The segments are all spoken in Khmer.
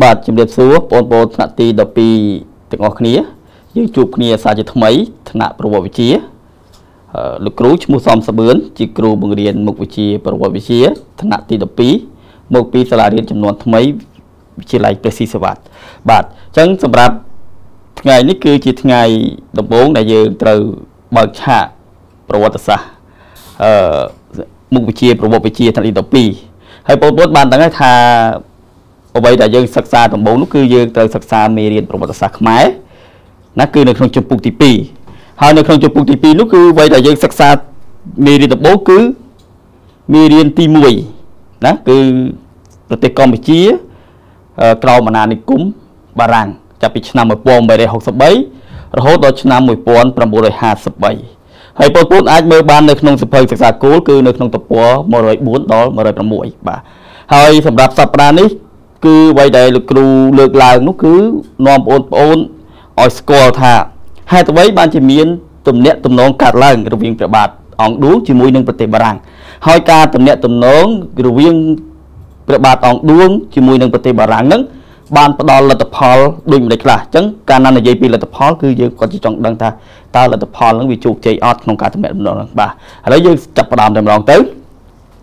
បាទជំរាបសួរបងប្អូនថ្នាក់ទី12ទាំងអស់គ្នាយើងជួបគ្នាសាជាថ្មីថ្នាក់ប្រវត្តិវិទ្យាលោកគ្រូឈ្មោះសំសបឿនជាគ្រូបង្រៀនមុខវិជ្ជាប្រវត្តិវិទ្យាថ្នាក់ទី12មកពីសាលារៀនចំនួនថ្មីវិទ្យាល័យព្រះស៊ីសវត្តបាទអញ្ចឹងសម្រាប់ថ្ងៃនេះគឺជាថ្ងៃដំបូងដែលយើងត្រូវបើកឆាកប្រវត្តិសាស្ត្រអឺមុខវិជ្ជាប្រវត្តិវិទ្យាថ្នាក់ទី12ហើយបងប្អូនបានដឹងហើយថា អ្វីដែលយើងសិក្សាដំបូងនោះគឺយើងត្រូវសិក្សាមេរៀនប្រវត្តិសាស្ត្រខ្មែរណាគឺនៅក្នុងជំពូកទី2ហើយនៅក្នុងជំពូកទី2នោះគឺអ្វីដែលយើងសិក្សាមេរៀនដំបូងគឺមេរៀនទី1ណាគឺប្រទេសកម្ពុជាក្រោមអាណានិគមបារាំងចាប់ពីឆ្នាំ1863រហូតដល់ឆ្នាំ1953ហើយបងប្អូនអាចមើលបាននៅក្នុងសភៅសិក្សាគោលគឺនៅក្នុងទំព័រ104ដល់106បាទហើយសម្រាប់សប្តាហ៍នេះ គឺអ្វីដែលលោកគ្រូលើកឡើងនោះគឺនាំបងប្អូនឲ្យស្គាល់ថាហេតុអ្វីបានជាមានទំនាក់ទំនងកើតឡើងរវាងព្រះបាទអង្គឌួងជាមួយនឹងប្រទេសបារាំងហើយការទំនាក់ទំនងរវាងព្រះបាទអង្គឌួងជាមួយនឹងប្រទេសបារាំងហ្នឹងបានផ្ដល់លទ្ធផលដូចម្ដេចខ្លះអញ្ចឹងការណានិយាយពីលទ្ធផលគឺយើងគាត់ចង់ដឹងថាតើលទ្ធផលហ្នឹងវាជោគជ័យអត់ក្នុងការទំនាក់ទំនងហ្នឹងបាទឥឡូវយើងចាប់ផ្ដើមតែម្ដងទៅ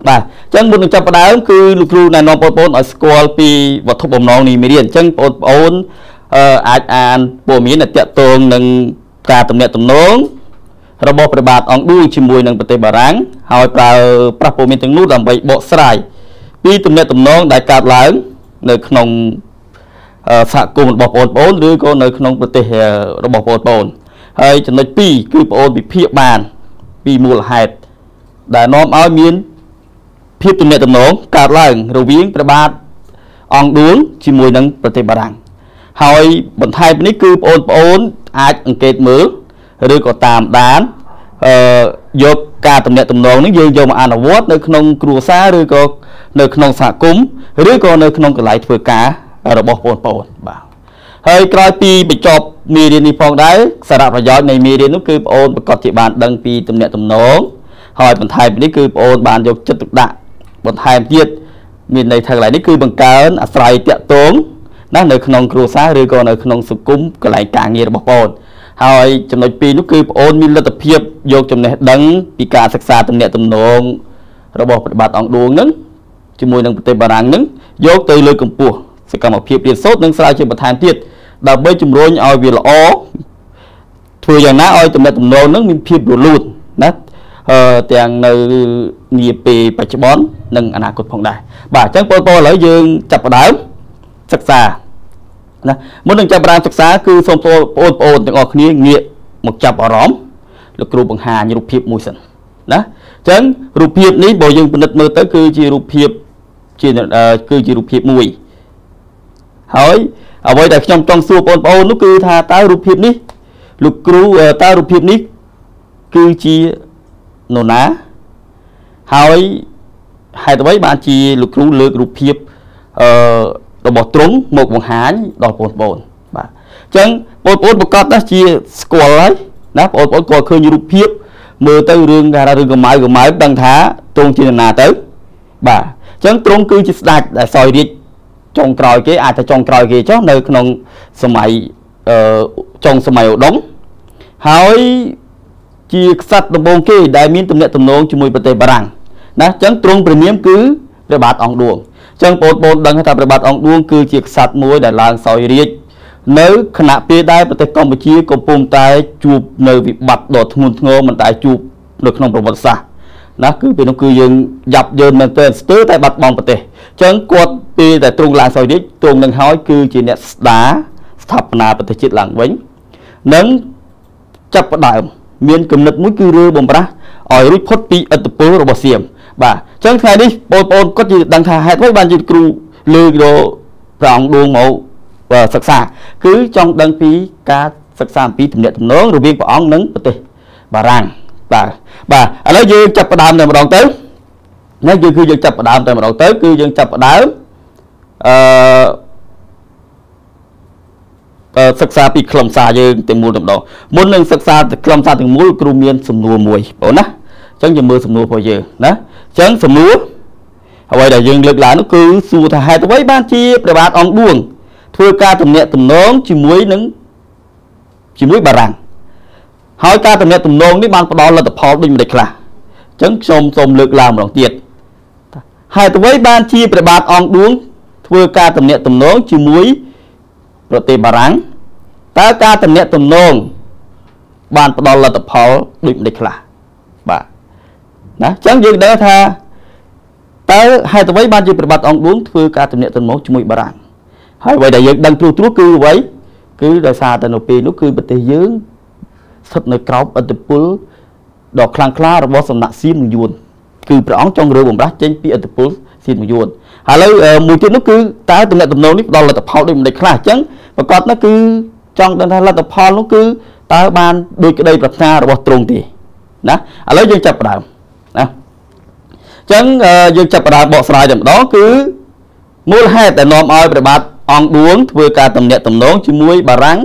បាទអញ្ចឹងមុននឹងចាប់ផ្ដើមគឺលោកគ្រូណែនាំបងប្អូនឲ្យស្គាល់ពីវត្ថុបំណងនៃមេរៀនអញ្ចឹងបងប្អូនអាចអានព័ត៌មានដែលតាក់ទងនឹងការទំនាក់ទំនងរបស់ព្រះបាទអង្គឌួងជាមួយនឹងប្រទេសបារាំងហើយប្រើប្រាស់ព័ត៌មានទាំងនោះដើម្បីបកស្រាយពីទំនាក់ទំនងដែលកើតឡើងនៅក្នុងសហគមន៍របស់បងប្អូនឬក៏នៅក្នុងប្រទេសរបស់បងប្អូនហើយចំណុច2គឺបងប្អូនវិភាគបានពីមូលហេតុដែលនាំឲ្យមាន ភាពទំនាក់ទំនងកើតឡើងរវាងព្រះបាទអង្គឌួងជាមួយនឹងប្រទេសបារាំងហើយបន្ថែមនេះគឺបងប្អូនអាចអង្កេតមើលឬក៏តាមដានអឺយកការតំណាក់តំណងនេះយើងយកមកអនុវត្តនៅក្នុងគ្រួសារឬក៏នៅក្នុងសហគមន៍ឬក៏នៅក្នុងកន្លែងធ្វើការរបស់បងប្អូនបាទហើយក្រោយពីបញ្ចប់មេរៀននេះផងដែរសារៈប្រយោជន៍នៃមេរៀននោះគឺបងប្អូនប្រកាសជាបានដឹងពីតំណាក់តំណងហើយបន្ថែមពីនេះគឺបងប្អូនបានយកចិត្តទុកដាក់ បន្ថែមទៀតមានន័យថាកន្លែងនេះគឺបង្កើនអាស្រ័យតាក់ទងណានៅក្នុងគ្រួសារឬក៏នៅក្នុងសង្គមកន្លែងការងាររបស់បងប្អូនហើយចំណុច2នោះគឺបងប្អូនមានលទ្ធភាពយកចំណេះដឹងពីការសិក្សាទំនាក់ទំនងរបស់ប្រតិបត្តិអង្គឌួងនឹងជាមួយនឹងប្រទេសបារាំងនឹងយកទៅលើកកម្ពស់សកម្មភាពរៀនសូត្រនិងស្រាវជ្រាវបន្ថែមទៀតដើម្បីជំរុញឲ្យវាល្អធ្វើយ៉ាងណាឲ្យទំនាក់ទំនងនឹងមានភាពរលូនណាអឺ ទាំងនៅនាពេលបច្ចុប្បន្ននិងអនាគតផងដែរបាទអញ្ចឹងបងប្អូនឥឡូវយើងចាប់ផ្ដើមសិក្សាណាមុននឹងចាប់ផ្ដើមសិក្សាគឺសូមបងប្អូនទាំងអស់គ្នាងាកមកចាប់អារម្មណ៍លោកគ្រូបង្ហាញរូបភាពមួយសិនណាអញ្ចឹងរូបភាពនេះបើយើងពិនិត្យមើលទៅ គឺជារូបភាពជាគឺជារូបភាពមួយហើយអ្វីដែលខ្ញុំចង់សួរបងប្អូននោះគឺថាតើរូបភាពនេះលោកគ្រូតើរូបភាពនេះគឺជា នរណាហើយហេតុអ្វីបានជាលោកគ្រូលើករូបភាពអឺរបស់ទ្រង់មកបង្ហាញដល់បងប្អូនបាទអញ្ចឹងបងប្អូនប្រកាសណាស់ជាស្គាល់ហើយណាបងប្អូនក៏ឃើញរូបភាពមើលទៅរឿងគេថារឿងកម្ៅកម្ៅដឹងថាទ្រង់ជានរណាទៅបាទអញ្ចឹងទ្រង់គឺជាស្ដេចដែលសោយរាជចុងក្រោយគេអាចថាចុងក្រោយគេចុះនៅក្នុងសម័យអឺចុងសម័យឧដុង្គហើយ ជាក្សត្រដំបូងគេដែលមានទំនាក់ទំនងជាមួយប្រទេសបារាំងណាអញ្ចឹងទ្រង់ព្រះនាមគឺព្រះបាទអង្គឌួងអញ្ចឹងបងប្អូនដឹងថាព្រះបាទអង្គឌួងគឺជាក្សត្រមួយដែលឡើងសោយរាជនៅគណៈពេលដែលប្រទេសកម្ពុជាកំពុងតែជួបនៅវិបត្តិដ៏ធ្ងន់ធ្ងរមិនតែជួបនៅក្នុងប្រវត្តិសាស្ត្រណាគឺពេលនោះគឺយើងយ៉ាប់យឺនមែនទែនស្ទើរតែបាត់បង់ប្រទេសអញ្ចឹងគាត់ពេលដែលទ្រង់ឡើងសោយរាជទ្រង់នឹងហើយគឺជាអ្នកស្ដារស្ថាបនាប្រទេសជាតិឡើងវិញនិងចាប់ផ្ដើម មានគំនិតមួយគឺរើបំរាស់ឲ្យរួចផុតពីឥទ្ធិពលរបស់សៀមបាទអញ្ចឹងថ្ងៃនេះបងប្អូនគាត់ជិះដឹងថាហេតុអ្វីបានជាគ្រូលើកយកព្រះអង្គដួងមកសិក្សា គឺចង់ដឹងពីការសិក្សាអំពីទំនាក់ទំនងរវាងព្រះអង្គនិងប្រទេសបារាំងបាទបាទឥឡូវយើងចាប់ផ្ដើមតែម្ដងទៅនេះយើងគឺយើងចាប់ផ្ដើមតែម្ដងទៅគឺយើងចាប់ផ្ដើមអឺ សិក្សាពីខ្លឹមសារយើងទាំងមូលតែម្ដងមុននឹងសិក្សាខ្លឹមសារទាំងមូលគ្រូមានសំណួរមួយបងណាអញ្ចឹងយើងមើលសំណួររបស់យើងណាអញ្ចឹងសំណួរអ្វីដែលយើងលើកឡើងនោះគឺសួរថាហេតុអ្វីបានជាព្រះបាទអង្គឌួងធ្វើការទំនាក់ទំនងជាមួយនឹងជាមួយបារាំងហើយការទំនាក់ទំនងនេះបានផ្ដល់លទ្ធផលដូចម្តេចខ្លះអញ្ចឹងខ្ញុំសូមលើកឡើងម្ដងទៀតហេតុអ្វីបានជាព្រះបាទអង្គឌួងធ្វើការទំនាក់ទំនងជាមួយប្រទេសបារាំង តើការទំនាក់ទំនងបានផ្ដល់លទ្ធផលដូចម្តេចខ្លះបាទណាអញ្ចឹងយើងដឹងថាតើហេតុអ្វីបានជាព្រះបាទអង្គឌួងធ្វើការទំនាក់ទំនងជាមួយបារាំងហើយអ្វីដែលយើងដឹងត្រួសត្រាសគឺអ្វីគឺដោយសារតែនៅពេលនោះគឺប្រទេសយើងស្ថិតនៅក្រោមឥទ្ធិពលដ៏ខ្លាំងក្លារបស់សំណាក់សៀមនិងយួនគឺព្រះអង្គចង់រើបំរាស់ចេញពីឥទ្ធិពលសៀមនិងយួនឥឡូវមួយទៀតនោះគឺតើតំណែងតំណងនេះផ្ដល់លទ្ធផលដូចម្តេចខ្លះអញ្ចឹងប្រកាសនោះគឺ ចង់ដឹងថាលទ្ធផលនោះគឺតើបានដោយក្តីប្រាថ្នារបស់ទ្រង់ទេណាឥឡូវយើងចាប់ផ្ដើមណាអញ្ចឹងយើងចាប់ផ្ដើមបកស្រាយតែម្ដងគឺមូលហេតុដែលនាំឲ្យព្រះបាទអង្គឌួងធ្វើការតំណាក់តំណងជាមួយបារាំង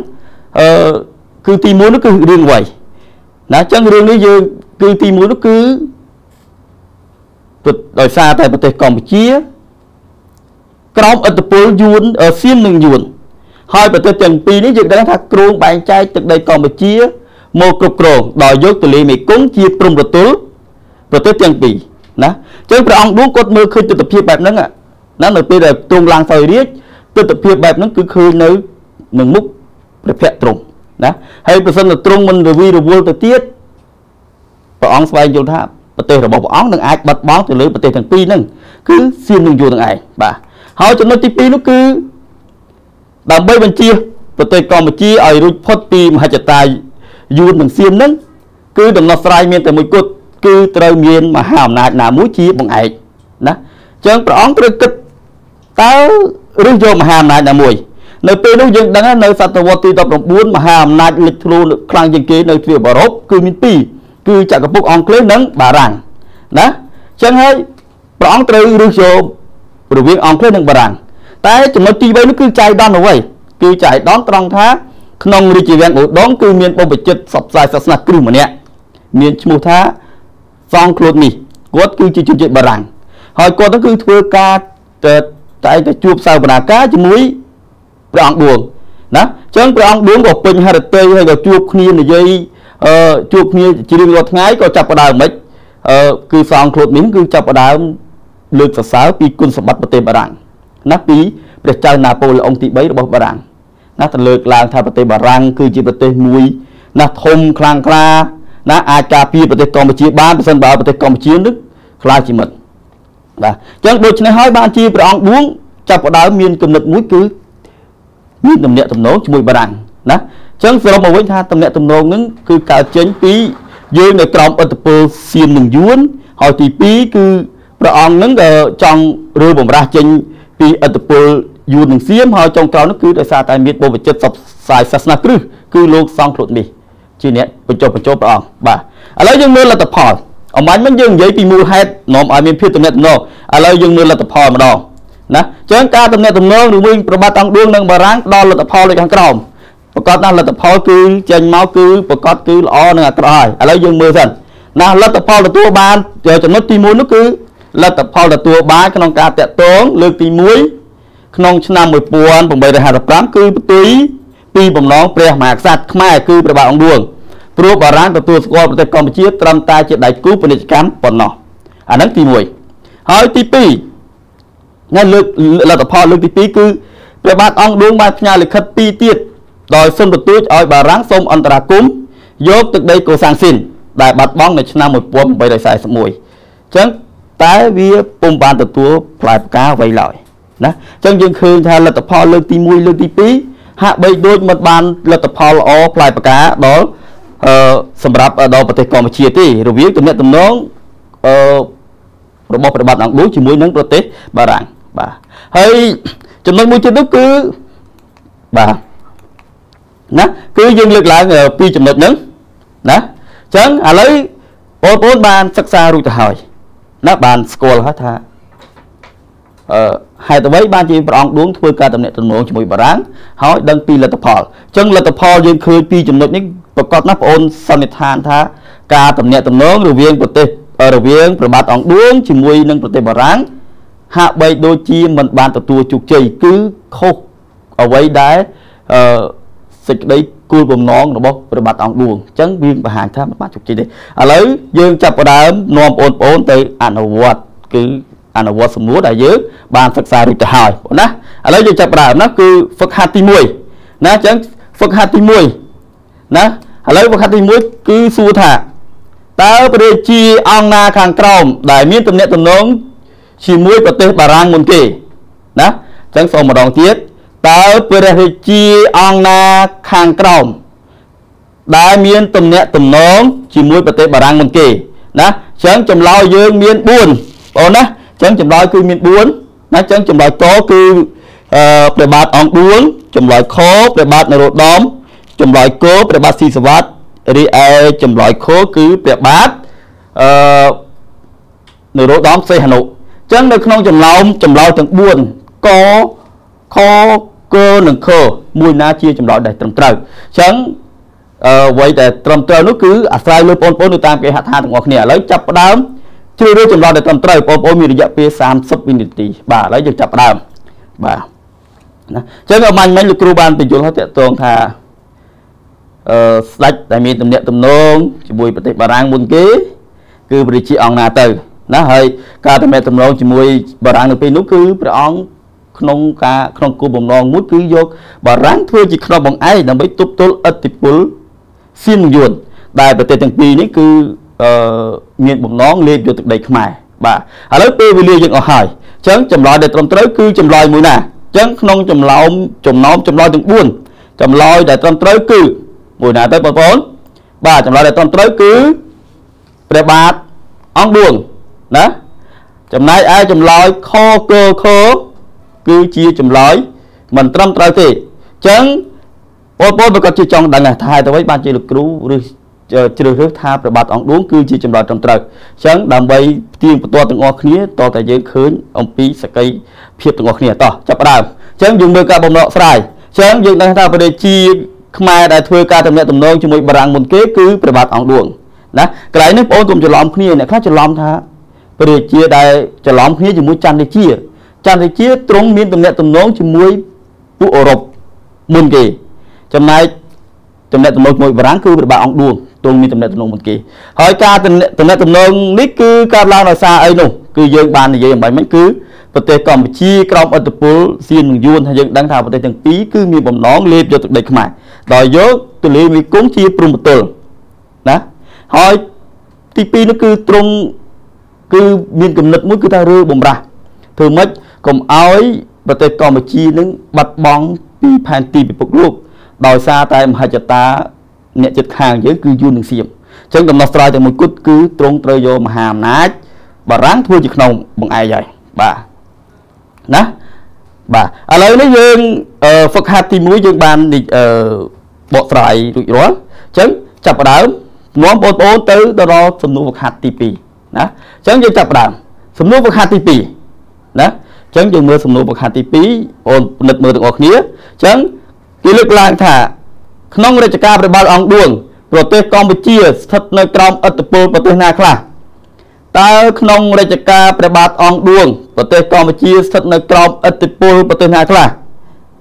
អឺគឺទី1នោះគឺរឿងអ្វីណាអញ្ចឹងរឿងនេះយើងគឺទី1នោះគឺដោយសារតែប្រទេសកម្ពុជាក្រោមឥទ្ធិពលយួនសៀមនិងយួន ហើយប្រទេសទាំងពីរនេះយើងដឹងថាគ្រោងបែងចែកទឹកដីកម្ពុជាមកគ្រប់គ្រងដោយយកទន្លេមេគង្គជាព្រំប្រទល់ប្រទេសទាំងពីរណាអញ្ចឹងព្រះអង្គឌួងគាត់មើលឃើញទស្សនវិជ្ជាបែបហ្នឹងណានៅពេលដែលទ្រង់ឡើងសោយរាជទស្សនវិជ្ជាបែបហ្នឹងគឺឃើញនៅនឹងមុខព្រះភ័ក្ត្រទ្រង់ណាហើយប្រសិនតែទ្រង់មិនរវីរវល់ទៅទៀតព្រះអង្គស្វែងយល់ថាប្រទេសរបស់ព្រះអង្គនឹងអាចបាត់បង់ទៅលើប្រទេសទាំងពីរហ្នឹងគឺសៀមនិងយួនទាំងឯងបាទហើយចំណុចទី2នោះគឺ ដើម្បីបញ្ជាប្រទេសកម្ពុជាឲ្យរួចផុតពីមហិច្ឆតាយួននិងសៀមហ្នឹងគឺដំណោះស្រាយមានតែមួយគត់គឺត្រូវមានមហាអំណាចណាមួយជាបង្អែកណាអញ្ចឹងព្រះអង្គត្រូវគិតតើឬយកមហាអំណាចណាមួយនៅពេលនោះយើងដឹងនៅសតវត្សទី19មហាអំណាចលេចធ្លោខ្លាំងជាងគេនៅទ្វីបអឺរ៉ុបគឺមាន2គឺចក្រភពអង់គ្លេសនិងបារាំងណាអញ្ចឹងហើយព្រះអង្គត្រូវរឹសយករវាងអង់គ្លេសនិងបារាំង តែចំណុចទី3នោះគឺចៃដន្យអ្វីគឺចៃដន្យត្រង់ថាក្នុងរាជវាំងឧដុង្គគឺមានបុព្វជិតសពសាយសាសនាគ្រឹះម្នាក់មានឈ្មោះថាសងក្លូតនេះគាត់គឺជាជនជាតិបារាំងហើយគាត់ទៅគឺធ្វើការតែតែជួបសវនាការជាមួយព្រះអង្គឌួងណាអញ្ចឹងព្រះអង្គឌួងក៏ពេញហឫទ័យហើយក៏ជួបគ្នានិយាយអឺជួបគ្នាជារៀងរាល់ថ្ងៃក៏ចាប់ផ្ដើមមិនអឺគឺសងក្លូតនេះគឺចាប់ផ្ដើមលើកសរសើរពីគុណសម្បត្តិប្រទេសបារាំង ណាពីព្រះចៅណាប៉ូឡេអុងទី3របស់បារាំងណាទៅលើកឡើងថាប្រទេសបារាំងគឺជាប្រទេសមួយណាធំខ្លាំងក្លាណាអាចការពារប្រទេសកម្ពុជាបានប្រសិនបើប្រទេសកម្ពុជានឹងខ្លាចជាមិត្តបាទអញ្ចឹងដូច្នេះហើយបានជាព្រះអង្គឌួងចាប់ផ្ដើមមានគំនិតមួយគឺមានតំណែងតំណងជាមួយបារាំងណាអញ្ចឹងសរុបមកវិញថាតំណែងតំណងនឹងគឺកើតចេញពីយើងនៅក្រោមអធិពលសៀមនិងយួនហើយទី2គឺព្រះអង្គនឹងក៏ចង់រើបំរាស់ចេញ ពីអត្តពលយួននឹងសៀមហើយចុងក្រោយនោះគឺដោយសារតែមានបុព្វជិតសពសាយសាសនាគ្រឹះគឺលោកសង្ឃ្លុតនេះជាអ្នកបញ្ចុះបញ្ចុះព្រះអង្គបាទឥឡូវយើងមើលលទ្ធផលអមាញ់មិញយើងនិយាយពីមូលហេតុនាំឲ្យមានភាពតំណែងតំណងឥឡូវយើងមើលលទ្ធផលម្ដងណាចឹងការតំណែងតំណងជាមួយប្របាទអង្គឌួងនិងបារាំងដល់លទ្ធផលដូចខាងក្រោមប្រកាសថាលទ្ធផលគឺចេញមកគឺប្រកាសគឺល្អនិងអាក្រក់ហើយឥឡូវយើងមើលសិនណាលទ្ធផលទទួលបានចំណុចទី1នោះគឺ លទ្ធផលទទួលបានក្នុងការតាក់ទងលើកទី1ក្នុងឆ្នាំ1855គឺផ្ទុយពីបំណងព្រះមហាក្សត្រខ្មែរគឺព្រះបាទអង្គឌួងព្រោះបារាំងទទួលស្គាល់ប្រទេសកម្ពុជាត្រឹមតែជាដៃគូពាណិជ្ជកម្មប៉ុណ្ណោះអាហ្នឹងទី1ហើយទី2នៅលើកលទ្ធផលលើកទី2គឺព្រះបាទអង្គឌួងបានផ្ញើលិខិតពីរទៀតដោយសុំទទូចឲ្យបារាំងសូមអន្តរាគមយកទឹកដីកូសាំងស៊ីនដែលបាត់បង់នៅឆ្នាំ1841អញ្ចឹង តែវាពុំបានទទួលផ្លែផ្កាអ្វីឡើយណាអញ្ចឹងយើងឃើញថាលទ្ធផលលើកទី1លើកទី2ហាក់បីដូចមិនបានលទ្ធផលល្អផ្លែផ្កាដល់អឺសម្រាប់ដល់ប្រទេសកម្ពុជាទេរវាងទំនាក់ទំនងអឺរបស់ប្រតិបត្តិអង្គឌូជាមួយនឹងប្រទេសបារាំងបាទហើយចំណុចមួយទៀតនោះគឺបាទណាគឺយើងលើកឡើងពីចំណុចហ្នឹងណាអញ្ចឹងឥឡូវបងប្អូនបានសិក្សារួចទៅហើយ ណាបានស្គាល់ហើយថាអឺហេតុអ្វីបានជាព្រះអង្គឌួងធ្វើការតំណែងតំណងជាមួយបារាំងហើយដឹងពីលទ្ធផលអញ្ចឹងលទ្ធផលយើងឃើញពីចំណុចនេះប្រកាសណាបងអូនសន្និដ្ឋានថាការតំណែងតំណងរវាងប្រទេសរវាងព្រះបាទអង្គឌួងជាមួយនឹងប្រទេសបារាំងហាក់បីដូចជាមិនបានទទួលជោគជ័យគឺខុសអ្វីដែលអឺសេចក្តី គោលបំណងរបស់ព្រះបាទអង្គឌួងអញ្ចឹងវាបង្ហាញថាមិនបានជោគជ័យទេឥឡូវយើងចាប់ផ្ដើមនាំបងប្អូនទៅអនុវត្តគឺអនុវត្តសំណួរដែលយើងបានសិក្សារួចទៅហើយបងណាឥឡូវយើងចាប់ផ្ដើមណាគឺហ្វឹកហាត់ទី1ណាអញ្ចឹងហ្វឹកហាត់ទី1ណាឥឡូវហ្វឹកហាត់ទី1គឺសួរថាតើព្រះរាជាអង្គណាខាងក្រោមដែលមានទំនាក់ទំនងជាមួយប្រទេសបារាំងមុនគេណាអញ្ចឹងសូមម្ដងទៀត តើព្រះរាជាអង្គណាខាងក្រោមដែលមានទំនាក់ទំនងជាមួយប្រទេសបារាំងមុនគេណាអញ្ចឹងចម្លើយយើងមាន4បងណាអញ្ចឹងចម្លើយគឺមាន4ណាអញ្ចឹងចម្លើយកគឺអឺព្រះបាទអង្គ4ចម្លើយខព្រះបាទនរោត្តមចម្លើយកព្រះបាទស៊ីសវត្តរីឯចម្លើយខគឺព្រះបាទអឺនរោត្តមសីហនុអញ្ចឹងនៅក្នុងចំណោមចម្លើយទាំង4កខ កនិងខមួយណាជាចម្លើយដែលត្រឹមត្រូវអញ្ចឹងអ្វីដែលត្រឹមត្រូវនោះគឺអាស្រ័យលើបងប្អូននៅតាមគេហដ្ឋានទាំងអស់គ្នាឥឡូវចាប់ផ្ដើមជ្រើសរើសចម្លើយដែលត្រឹមត្រូវបងប្អូនមានរយៈពេល30វិនាទីបាទឥឡូវយើងចាប់ផ្ដើមបាទណាអញ្ចឹងអមាញ់មិញលោកគ្រូបានបញ្យល់ហើយតកតងថាអឺស្ដេចដែលមានទំនាក់ទំនងជាមួយប្រទេសបារាំងមុនគេ គឺព្រះរាជាអង្គណាទៅណាហើយការទំនាក់ទំនងជាមួយបារាំងនៅពេលនោះគឺព្រះអង្គ ក្នុងការក្នុងគោលបំណងមួយគឺយកបារាំងធ្វើជាខ្នងបង្អែកដើម្បីទប់ទល់ឥទ្ធិពលសៀនយួនដែលប្រទេសទាំងពីរនេះគឺអឺមានបំណងលេបយកទឹកដីខ្មែរបាទឥឡូវពេលវេលាយើងអស់ហើយអញ្ចឹងចម្លើយដែលត្រឹមត្រូវគឺចម្លើយមួយណាអញ្ចឹងក្នុងចម្លើយចំណោមចម្លើយទាំង4ចម្លើយដែលត្រឹមត្រូវគឺមួយណាទៅបងប្អូនបាទចម្លើយដែលត្រឹមត្រូវគឺព្រះបាទអង្គឌួងណាចំណែកឯចម្លើយខកខ គឺជាចម្លើយមិនត្រឹមត្រូវទេអញ្ចឹងបងប្អូនប្រកាសជាចង់ដឹងថាហេតុអ្វីបានជាលោកគ្រូឬជ្រើសរើសថាព្រះបាទអង្គឌួងគឺជាចម្លើយត្រឹមត្រូវអញ្ចឹងដើម្បីផ្ទៀងផ្ទាត់ទាំងអស់គ្នាតតែយើងឃើញអំពីសក្តិភាពទាំងអស់គ្នាតោះចាប់ផ្ដើមអញ្ចឹងយើងមើលការបំណងស្រាយអញ្ចឹងយើងដឹងថាប្រទេសជាខ្មែរដែលធ្វើការទំនាក់ទំនងជាមួយបារាំងមុនគេគឺព្រះបាទអង្គឌួងណាកន្លែងនេះបងប្អូនកុំច្រឡំគ្នាអ្នកខ្លះច្រឡំថាព្រះរាជាដែលច្រឡំគ្នាជាមួយចន្ទរាជា ចន្ទរាជាទ្រង់មានទំនាក់ទំនងជាមួយពួកអឺរ៉ុបមុនគេចំណែកទំនាក់ទំនងជាមួយបារាំងគឺព្រះបាទអង្គឌួងទ្រង់មានទំនាក់ទំនងមុនគេហើយការទំនាក់ទំនងនេះគឺកើតឡើងដោយសារអីនោះគឺយើងបាននិយាយអំបញ្ញមិញគឺប្រទេសកម្ពុជាក្រោមអធិបតេយ្យសៀននិងយួនថាយើងដឹងថាប្រទេសទាំងពីរគឺមានបំណងលេបយកទឹកដីខ្មែរដោយយកទលេមេគង្គជាព្រំប្រទល់ណាហើយទី2នោះគឺត្រង់គឺមានគំនិតមួយគឺថារើបំរាស់ ធ្វើម៉េចកុំឲ្យប្រទេសកម្ពុជានឹងបាត់បង់ពីផែនទីពិភពលោកដោយសារតែមហិច្ឆតាអ្នកចិត្តខាងយើងគឺយួននឹងសៀមអញ្ចឹងដំណោះស្រាយតែមួយគត់គឺត្រង់ត្រូវយកមហាអំណាចបារាំងធ្វើជាក្នុងបង្អែកហើយបាទណាបាទឥឡូវនេះយើងហ្វឹកហាត់ទី1យើងបានអឺបកស្រាយរួចរាល់អញ្ចឹងចាប់ផ្ដើមនាំបងប្អូនទៅដល់សំណួរហ្វឹកហាត់ទី2ណាអញ្ចឹងយើងចាប់ផ្ដើមសំណួរហ្វឹកហាត់ទី2 ណាអញ្ចឹងយើងមើលសំណួរហ្វឹកហាត់ទី2បងប្អូនពិនិត្យមើលទាំងអស់គ្នាអញ្ចឹងគេលើកឡើងថាក្នុងរាជការព្រះបាទអង្គឌួងប្រទេសកម្ពុជាស្ថិតនៅក្រោមឥទ្ធិពលប្រទេសណាខ្លះតើក្នុងរាជការព្រះបាទអង្គឌួងប្រទេសកម្ពុជាស្ថិតនៅក្រោមឥទ្ធិពលប្រទេសណាខ្លះ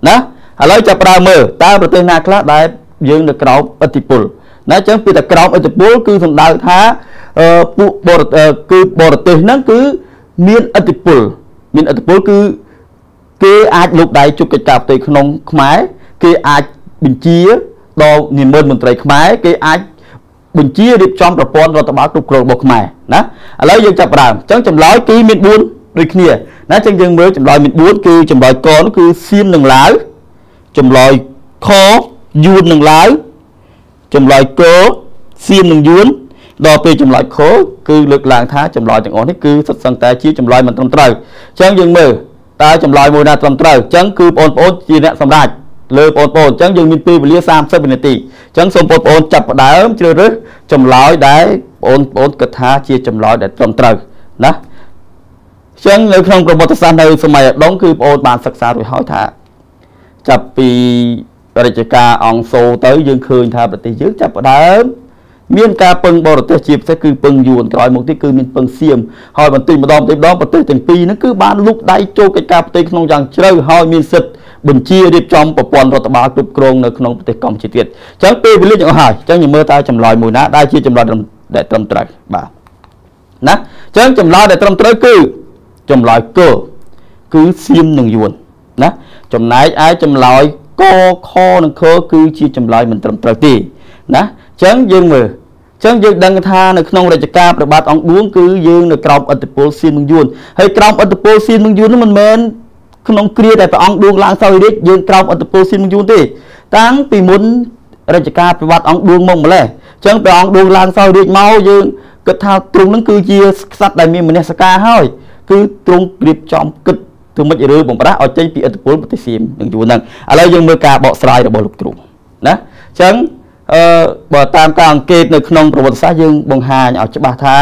ណាឥឡូវចាប់ប្រើមើលតើប្រទេសណាខ្លះដែលយើងនៅក្រោមឥទ្ធិពលណាអញ្ចឹងពីតែក្រោមឥទ្ធិពលគឺសំដៅថាពួកបរគឺបរទេសហ្នឹងគឺមានឥទ្ធិពល មានឥទ្ធិពលគឺគេអាចលោកដៃជុកកិច្ចការផ្ទៃក្នុងខ្មែរគេអាចបញ្ជាដល់និមឺនមន្ត្រីខ្មែរគេអាចបញ្ជារៀបចំប្រព័ន្ធរដ្ឋបាលគ្រប់គ្រងរបស់ខ្មែរណាឥឡូវយើងចាប់ផ្ដើមអញ្ចឹងចម្លើយគឺមាន4ដូចគ្នាណាអញ្ចឹងយើងមើលចម្លើយមាន4គឺចម្លើយកនោះគឺសៀមនិងឡាវចម្លើយខយួននិងឡាវចម្លើយកសៀមនិងយួន ដល់ពេលចម្លើយខគឺលើកឡើងថាចម្លើយទាំងអស់នេះគឺសុទ្ធសឹងតែជាចម្លើយមិនត្រឹមត្រូវអញ្ចឹងយើងមើលតើចម្លើយមួយណាត្រឹមត្រូវអញ្ចឹងគឺបងប្អូនជាអ្នកសម្រេចលើបងប្អូនអញ្ចឹងយើងមានពេលវេលា30វិនាទីអញ្ចឹងសូមបងប្អូនចាប់ផ្ដើមជ្រើសរើសចម្លើយដែលបងប្អូនគិតថាជាចម្លើយដែលត្រឹមត្រូវណាអញ្ចឹងនៅក្នុងប្រវត្តិសាស្ត្រនៅសម័យឧដុង្គគឺបងប្អូនបានសិក្សារួចហើយថាចាប់ពីរាជការអង្គសូទៅយើងឃើញថាប្រទេសយើងចាប់ផ្ដើម មានការពឹងបរទេសជាពិសេសគឺពឹងយួនក្រោយមកទៀតគឺមានពឹងសៀមហើយបន្តិចម្ដងបន្តិចម្ដងប្រទេសទាំងពីរហ្នឹងគឺបានលុកដៃចូលកិច្ចការផ្ទៃក្នុងយ៉ាងជ្រៅហើយមានសិទ្ធិបញ្ជារៀបចំប្រព័ន្ធរដ្ឋបាលគ្រប់គ្រងនៅក្នុងប្រទេសកម្ពុជាទៀតអញ្ចឹងពេលវេលាទាំងអស់ហើយអញ្ចឹងយើងមើលតើចម្លើយមួយណាដែលជាចម្លើយដែលត្រឹមត្រូវបាទណាអញ្ចឹងចម្លើយដែលត្រឹមត្រូវគឺចម្លើយកគឺសៀមនិងយួនណាចំណែកឯចម្លើយកខនិងខគឺជាចម្លើយមិនត្រឹមត្រូវទេណាអញ្ចឹងយើងមើលអញ្ចឹងយើងដឹងថានៅក្នុងរជ្ជកាលព្រះបាទអង្គឌួងគឺយើងនៅក្រោមអធិពលសៀមនិងយួនហើយក្រោមអធិពលសៀមនិងយួននោះមិនមែនក្នុងគ្រាដែលព្រះអង្គដួងឡើងសោយរាជយើងក្រោមអធិពលសៀមនិងយួនទេ តាំងពីមុនរជ្ជកាលព្រះបាទអង្គដួងមកម្លេះអញ្ចឹងព្រះអង្គដួងឡើងសោយរាជមកយើងគិតថាទ្រង់នឹងគឺជាក្សត្រដែលមានមនសិការហើយគឺទ្រង់រៀបចំគិតធ្វើម៉េចរើបំប្រាស់ឲ្យចេញពីអធិពលប្រទេសសៀមនឹងយួនហ្នឹងឥឡូវយើងមើលការបកស្រាយរបស់លោកគ្រូណាអញ្ចឹង អឺបើតាមការអង្កេតនៅក្នុងប្រវត្តិសាស្ត្រយើងបង្ហាញឲ្យច្បាស់ថា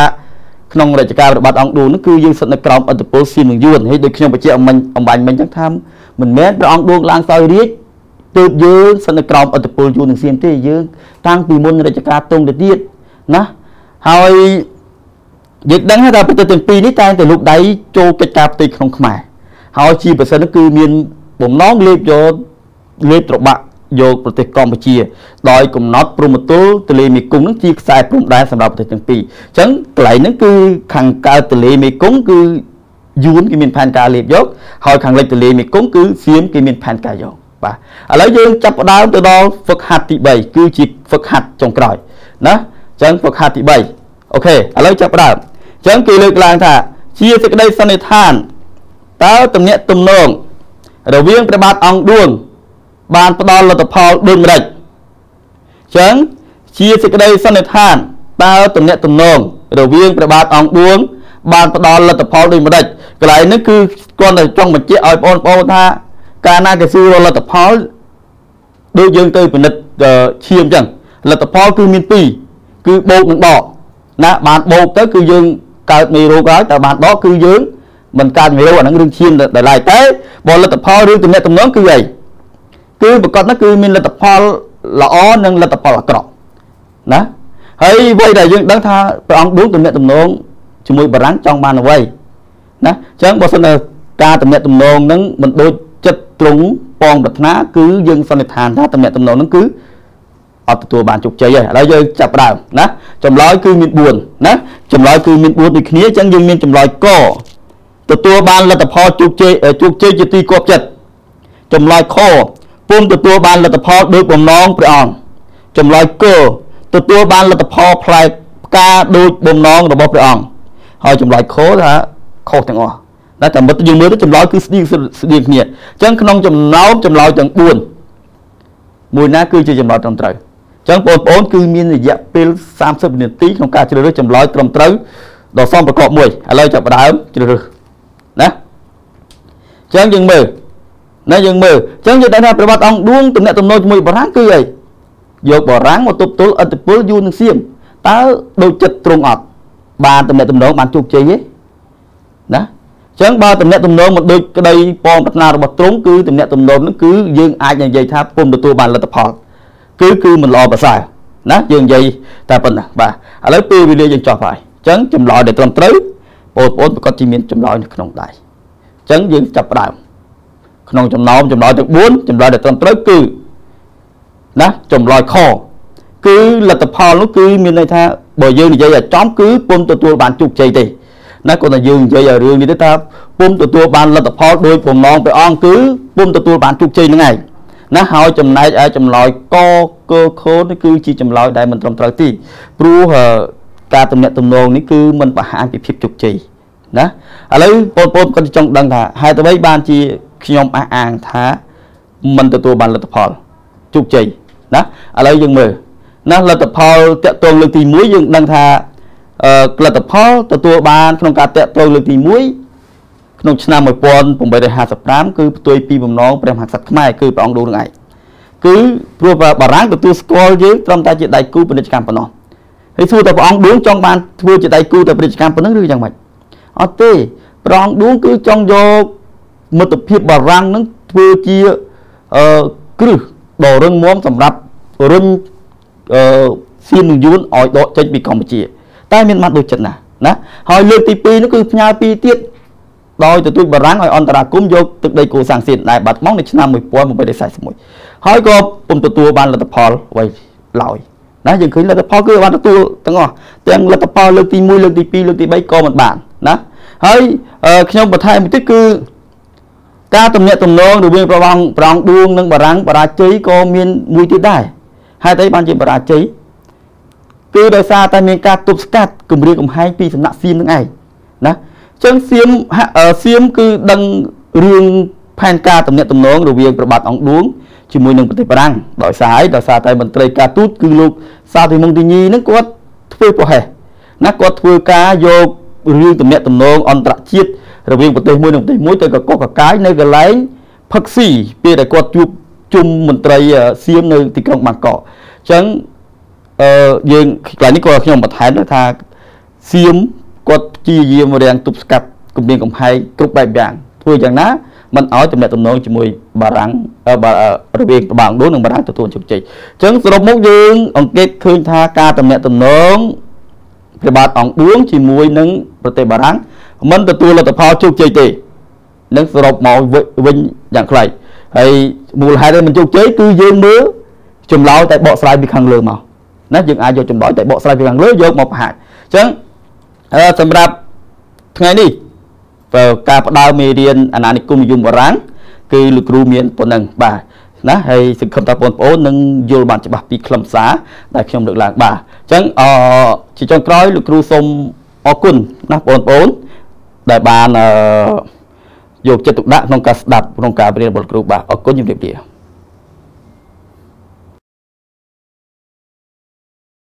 ក្នុងរជ្ជកាលរបស់បាត់អង្គឌួងនោះគឺយើងស្ថិតនៅក្រោមអធិពលសៀមនិងយួនហើយដូចខ្ញុំបញ្ជាក់អំបញ្ញអំបញ្ញមិញចឹងថាមិនមែនព្រះអង្គឌួងឡើងសោយរាជទើបយើងស្ថិតនៅក្រោមអធិពលយួននិងសៀមទេយើងតាំងពីមុនរជ្ជកាលតុងទៅទៀតណាហើយយើងដឹងថាប្រទេសទាំងពីរនេះតែងតែលូកដៃចូលកិច្ចការផ្ទៃក្នុងខ្មែរហើយជាប្រសិនគឺមានបំណងលេបយកលេបត្របាក់ យកប្រទេសកម្ពុជា ដោយកំណត់ព្រំទល់ទន្លេមេគង្គនឹងជាខ្សែព្រំដែនសម្រាប់ប្រទេសទាំងពីរអញ្ចឹងកន្លែងហ្នឹងគឺខាងកើតទន្លេមេគង្គគឺយួនគេមានផែនការលេបយកហើយខាងលិចទន្លេមេគង្គគឺសៀមគេមានផែនការយកបាទឥឡូវយើងចាប់ផ្ដើមទៅដល់ហ្វឹកហាត់ទី3គឺជាហ្វឹកហាត់ចុងក្រោយណាអញ្ចឹងហ្វឹកហាត់ទី3អូខេឥឡូវចាប់ផ្ដើមអញ្ចឹងគេលើកឡើងថាជាសេចក្តីសន្និដ្ឋានតើទំនាក់ទំនងរវាងព្រះបាទអង្គឌួង បានផ្ដល់លទ្ធផលដូចម្ដេចចឹងជាសេចក្តីសន្និដ្ឋានតើទំនាក់ទំនងរវាងព្រះបាទអង្គឌួងបានផ្ដល់លទ្ធផលដូចម្ដេចកន្លែងនេះគឺគាត់តែចង់បញ្ជាក់ឲ្យបងប្អូនថាកាលណាគេសួរលទ្ធផលដូចយើងទៅពិនិត្យឈាមចឹងលទ្ធផលគឺមាន2គឺបូកនិងដកណាបានបូកទៅគឺយើងកើតមេរោគហើយតែបានដកគឺយើងមិនកើតមេរោគអាហ្នឹងរឿងឈាមដែលឡើយតែបើលទ្ធផលរឿងទំនាក់ទំនងគឺអី គឺប្រកបណាគឺមានលទ្ធផលល្អនិងលទ្ធផលអាក្រក់ណាហើយអ្វីដែលយើងដឹងថាព្រះអង្គឌួងទំនាក់ទំនងជាមួយបារាំងចង់បានអ្វីណាអញ្ចឹងបើសិនតែការទំនាក់ទំនងនឹងមិនដូចចិត្តត្រង់ពងប្រាថ្នាគឺយើងសន្និដ្ឋានថាទំនាក់ទំនងនឹងគឺអត់ទទួលបានជោគជ័យទេឥឡូវយើងចាប់ដើមណាចម្លើយគឺមាន4ណាចម្លើយគឺមាន4ដូចគ្នាអញ្ចឹងយើងមានចម្លើយកទទួលបានលទ្ធផលជោគជ័យជោគជ័យជាទីគាប់ចិត្តចម្លើយខ ពុំទទួលបានលទ្ធផលដោយបំណងព្រះអង្គចម្លើយកទទួលបានលទ្ធផលផ្លែផ្កាដោយបំណងរបស់ព្រះអង្គហើយចម្លើយខថាខុសទាំងអស់តែតែមើលយើងមើលទៅចម្លើយគឺស្តៀងស្តៀងគ្នាអញ្ចឹងក្នុងចំណោមចម្លើយទាំង4មួយណាគឺជាចម្លើយត្រឹមត្រូវអញ្ចឹងបងប្អូនគឺមានរយៈពេល30វិនាទីក្នុងការជ្រើសរើសចម្លើយត្រឹមត្រូវដ៏សមប្រកបមួយឥឡូវចាប់ផ្ដើមជ្រើសរើសណាអញ្ចឹងយើងមើល ណាយើងមើលអញ្ចឹងយើងដឹងថាព្រះបាទអង្គឌួងទំនាក់ទំនងជាមួយបារាំងគឺអីយកបារាំងមកទប់ទល់ឥទ្ធិពលយួននិងសៀមតើដូចចិត្តត្រង់អត់បានទំនាក់ទំនងបានជោគជ័យទេណាអញ្ចឹងបើតំណែងតំណងមកដូចក្តីប៉ងប្រាថ្នារបស់ទ្រង់គឺតំណែងតំណងនោះគឺយើងអាចនិយាយថាពុំទទួលបានលទ្ធផល គឺគឺមិនល្អប្រសើរណាយើងនិយាយតែប៉ុណ្ណាបាទឥឡូវពេលវេលាយើងចោះហើយអញ្ចឹងចម្លើយដែលត្រឹមត្រូវបងប្អូនប្រកាសជាមានចម្លើយនៅក្នុងដៃអញ្ចឹងយើងចាប់ផ្ដើម ក្នុងចំណោមចម្លើយទាំង4ចម្លើយដែលត្រឹមត្រូវគឺណាចម្លើយខគឺលទ្ធផលនោះគឺមានន័យថាបើយើងនិយាយឲ្យចំគឺពុំទទួលបានជោគជ័យទេណាគាត់ថាយើងនិយាយឲ្យរឿងនេះទៅថាពុំទទួលបានលទ្ធផលដោយបំណងព្រះអង្គគឺពុំទទួលបានជោគជ័យហ្នឹងឯងណាហើយចំណែកឯចម្លើយកកខនេះគឺជាចម្លើយដែលមិនត្រឹមត្រូវទេព្រោះការទំនាក់ទំនងនេះគឺมันបង្ហាញពីភាពជោគជ័យណាឥឡូវបងប្អូនគាត់ចង់ដឹងថាហេតុអ្វីបានជា ខ្ញុំអះអាងថាមិនទទួលបានលទ្ធផលជោគជ័យណាឥឡូវយើងមើលណាលទ្ធផលតកតងលើកទី1យើងដឹងថាអឺលទ្ធផលទទួលបានក្នុងការតកតងលើកទី1ក្នុងឆ្នាំ1855គឺផ្ទុយពីបំណងព្រះមហាក្សត្រខ្មែរគឺព្រះអង្គឌូនឹងឯងគឺព្រោះបារាំងទទួលស្គាល់យើងត្រឹមតែជាដៃគូពាណិជ្ជកម្មប៉ុណ្ណោះហើយសួរតែព្រះអង្គឌួងចង់បានធ្វើជាដៃគូតែពាណិជ្ជកម្មប៉ុណ្ណឹងឬយ៉ាងម៉េចអត់ទេព្រះអង្គឌួងគឺចង់យក មិត្តភាពបារាំងនឹងធ្វើជាអឺគ្រឹះដ៏រឹងមាំសម្រាប់រុញអឺសៀមនឹងយួនឲ្យដកចេញពីកម្ពុជា តែមានបានដូចចិត្តណាណាហើយលើកទី2នោះគឺផ្ញើពីទៀតដោយទទូចបារាំងឲ្យអន្តរាគមយកទឹកដីកូសាំងសៀនដែលបាត់បង់នៅឆ្នាំ1841ហើយក៏ពុំទទួលបានលទ្ធផលអ្វីឡើយណាយើងឃើញលទ្ធផលគឺបានទទួលទាំងអស់ទាំងលទ្ធផលលើកទី1លើកទី2លើកទី3ក៏មិនបានណាហើយខ្ញុំបន្ថែមបន្តិចគឺ ការទំនាក់ទំនងរវាងប្រងប្រងឌួងនិងបារាំងបរាជ័យក៏មានមួយទៀតដែរហេតុអីបានជាបរាជ័យគឺដោយសារតែមានការទប់ស្កាត់គម្រាមកំហែងពីសំណាក់សៀមនឹងឯងណាអញ្ចឹងសៀមសៀមគឺដឹងរឿងផែនការទំនាក់ទំនងរវាងប្របាទអង្គឌួងជាមួយនឹងប្រទេសបារាំងដោយសារហើយដោយសារតែមន្ត្រីការទូតគឺលោកសាទីមុងទីញីនឹងគាត់ធ្វើប្រហែសណាគាត់ធ្វើការយករឿងទំនាក់ទំនងអន្តរជាតិ រវាងប្រទេសមួយនិងប្រទេសមួយទៅកកកកាយនៅកន្លែងផឹកស៊ីពេលដែលគាត់ជួបជុំមន្ត្រីសៀមនៅទីក្រុងបាងកកអញ្ចឹងអឺយើងកន្លែងនេះក៏ខ្ញុំបន្ថែមថាសៀមគាត់ព្យាយាមរាំងទប់ស្កាត់គម្រាមកំហែងគ្រប់បែបយ៉ាងធ្វើយ៉ាងណាមិនឲ្យទំនាក់ទំនងជាមួយបារាំងរវាងប្របាំងដូននិងបារាំងទទួលជោគជ័យអញ្ចឹងសរុបមកយើងអង្កេតឃើញថាការទំនាក់ទំនងព្រះបាទអង្គឌួងជាមួយនឹងប្រទេសបារាំង មិនទទួលលទ្ធផលជោគជ័យទេនឹងសរុបមកវិញយ៉ាងខ្លីហើយមូលហេតុដែលមិនជោគជ័យគឺយើងមើលចម្លើយតែបកស្រាយពីខាងលើមកណាយើងអាចយកចម្លើយតែបកស្រាយពីខាងលើយកមកបង្ហាញអញ្ចឹងសម្រាប់ថ្ងៃនេះការផ្ដើមមេរៀនអាណានិគមនិយមបារាំងគឺលោកគ្រូមានប៉ុណ្ណឹងបាទណាហើយសង្ឃឹមថាបងប្អូននឹងយល់បានច្បាស់ពីខ្លឹមសារដែលខ្ញុំលើកឡើងបាទអញ្ចឹងអជាចុងក្រោយលោកគ្រូសូមអរគុណណាបងប្អូន ដែលបានយកចិត្តទុកដាក់ក្នុងការស្ដាប់ក្នុងការរៀនរបស់គ្រូបាទអរគុណជំរាបលា